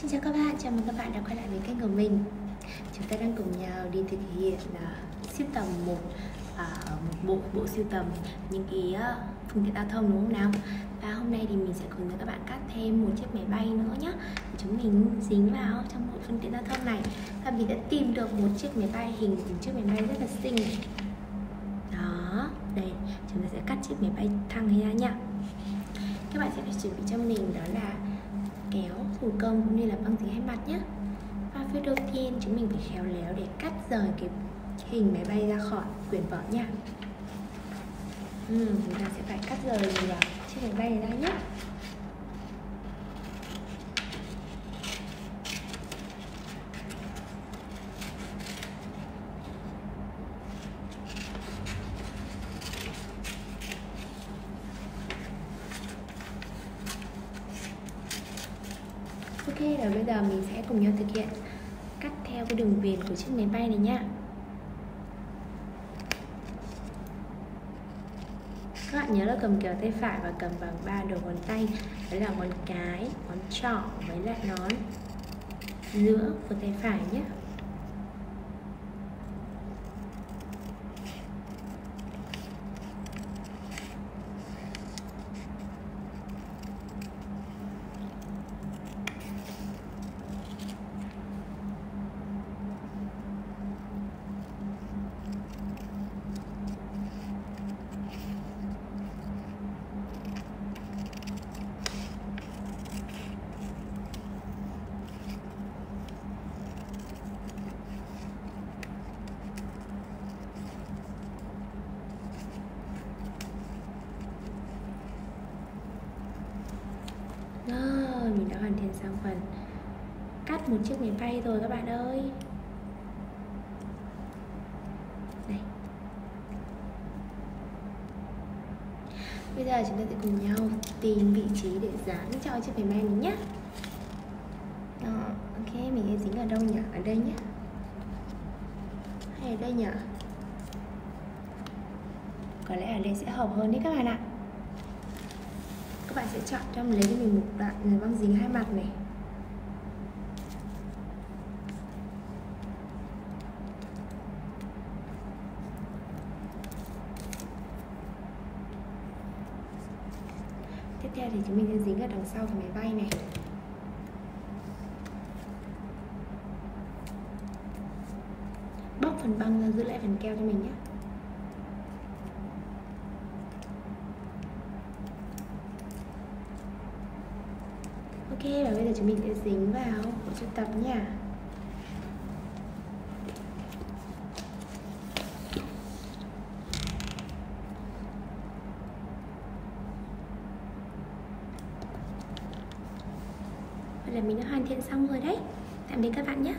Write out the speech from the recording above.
Xin chào các bạn, chào mừng các bạn đã quay lại với kênh của mình. Chúng ta đang cùng nhau đi thực hiện uh, siêu tầm một, uh, một bộ bộ siêu tầm những cái uh, phương tiện giao thông đúng không nào? Và hôm nay thì mình sẽ cùng với các bạn cắt thêm một chiếc máy bay nữa nhé Chúng mình dính vào trong bộ phương tiện giao thông này. Và mình đã tìm được một chiếc máy bay hình một chiếc máy bay rất là xinh. Này Đó, đây, chúng ta sẽ cắt chiếc máy bay thăng ra nha các bạn sẽ phải chuẩn bị cho mình đó là kéo thủ công cũng như là băng dính hai mặt nhé và phía đầu tiên chúng mình phải khéo léo để cắt rời cái hình máy bay ra khỏi quyển vở nha. Ừ, chúng ta sẽ phải cắt rời à, chiếc máy bay này ra nhé Ok, rồi bây giờ mình sẽ cùng nhau thực hiện. Cắt theo cái đường viền của chiếc máy bay này nhá. Các bạn nhớ là cầm kéo tay phải và cầm bằng ba đầu ngón tay. Đó là ngón cái, ngón trỏ với lại ngón giữa của tay phải nhé Rồi, mình đã hoàn thiện xong phần cắt một chiếc máy bay rồi các bạn ơi Đây. Bây giờ chúng ta sẽ cùng nhau tìm vị trí để dán cho chiếc máy bay này nhé Đó, ok, mình sẽ dính ở đâu nhỉ? Ở đây nhé Hay ở đây nhỉ? Có lẽ ở đây sẽ hợp hơn đấy các bạn ạ các bạn sẽ chọn cho lấy cho mình một đoạn băng dính hai mặt này. Tiếp theo thì chúng mình sẽ dính ở đằng sau của máy bay này. Bóc phần băng ra, giữ lại phần keo cho mình nhé. Ok, và bây giờ chúng mình sẽ dính vào bộ sưu tập nha. Vậy là mình đã hoàn thiện xong rồi đấy. Tạm biệt các bạn nhé.